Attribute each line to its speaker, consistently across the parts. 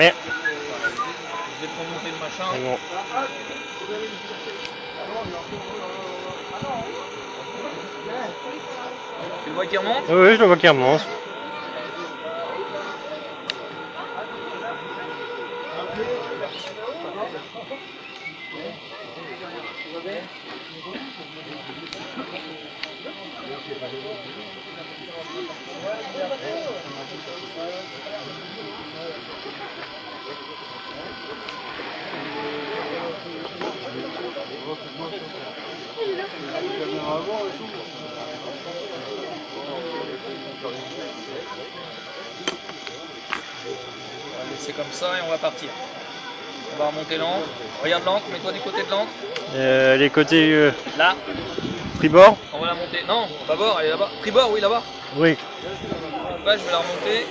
Speaker 1: Mais.
Speaker 2: Je vais te remonter le machin.
Speaker 1: bon.
Speaker 2: Tu le vois qui remonte?
Speaker 1: Oui, oui, je le vois qui remonte.
Speaker 2: On va laisser comme ça et on va partir. On va remonter l'encre. Regarde l'encre, mets-toi du côté de l'encre.
Speaker 1: Euh, les côtés euh,
Speaker 2: Là,
Speaker 1: tribord
Speaker 2: on va la monter. Non, bâbord, elle est là-bas. Tribord, oui, là-bas.
Speaker 1: Oui.
Speaker 2: Là, je vais la remonter.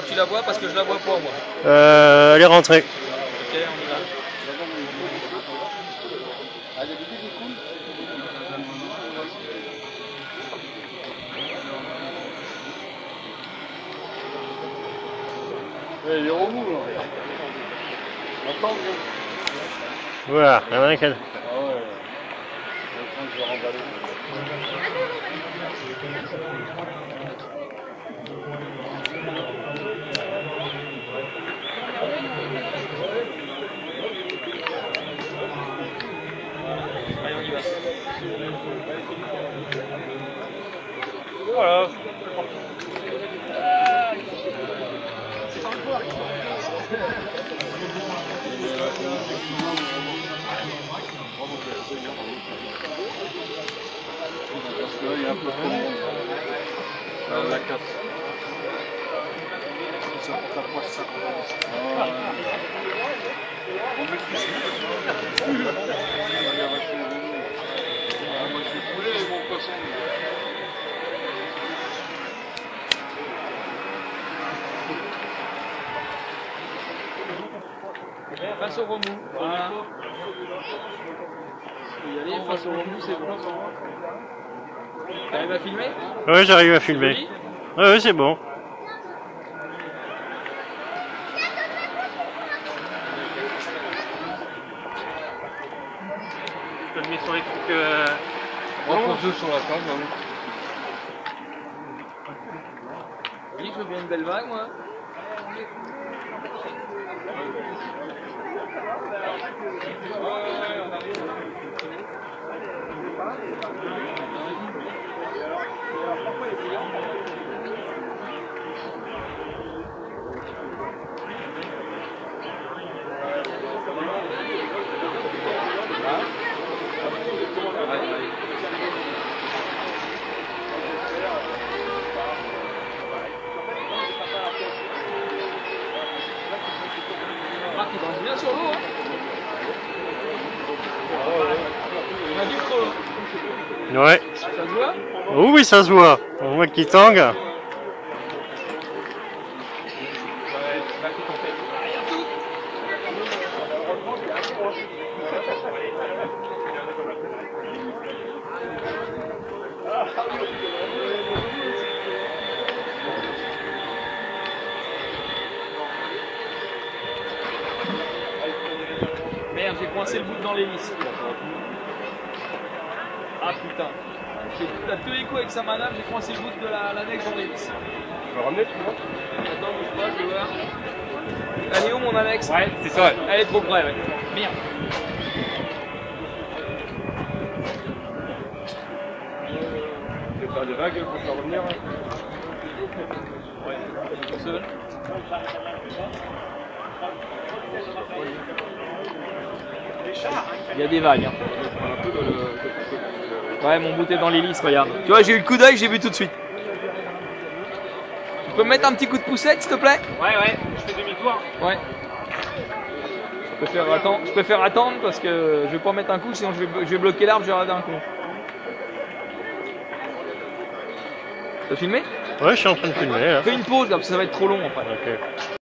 Speaker 2: Quand tu la vois parce que je la vois pas moi.
Speaker 1: Euh, elle est rentrée.
Speaker 2: Ok, on y va.
Speaker 3: il est remous là. Attends,
Speaker 1: Voilà, il y en a un qui a-
Speaker 3: Ah ouais. Attends, je vais remballer.
Speaker 1: Voilà.
Speaker 3: Parce il y a un peu de monde. La casse. Ça porte la. Ah, ouais. On. Ah, je vais couler
Speaker 2: Face au remous. Voilà. Peux y aller, face au remous, c'est bon. T'arrives à filmer
Speaker 1: Oui, j'arrive à filmer. Oui, oui, c'est bon. Je te le mets sur les trucs. Euh...
Speaker 3: Repose-le sur la table. hein.
Speaker 2: Oui, je veux bien une belle vague, moi. Bien sur l'eau, hein.
Speaker 1: Ouais.
Speaker 2: Ça se voit?
Speaker 1: Oh oui, ça se voit. On voit qu'il tangue.
Speaker 2: Coincé le bout dans l'hélice. Ah putain. Tous les coups avec sa manœuvre, j'ai coincé le bout de la- l'annexe dans l'hélice.
Speaker 3: Tu vas ramener, tu vois
Speaker 2: Attends, bouge pas, je vais voir. Elle est où mon annexe
Speaker 3: Ouais, c'est ça.
Speaker 2: Elle est trop près, ouais. Merde.
Speaker 3: Tu veux faire des vagues pour faire revenir hein
Speaker 2: Tout seul. Il y a des vagues. Hein. Ouais, mon bout est dans l'hélice, regarde. Tu vois, j'ai eu le coup d'œil, j'ai vu tout de suite. Tu peux me mettre un petit coup de poussette, s'il te plaît?
Speaker 3: Ouais, ouais, je fais demi-tour.
Speaker 2: Ouais. Je préfère attendre, je préfère attendre parce que je vais pas mettre un coup, sinon je vais, je vais bloquer l'arbre, je vais rater un coup. T'as filmé?
Speaker 1: Ouais, je suis en train de filmer là.
Speaker 2: Fais une pause là, parce que ça va être trop long après.
Speaker 1: Ok.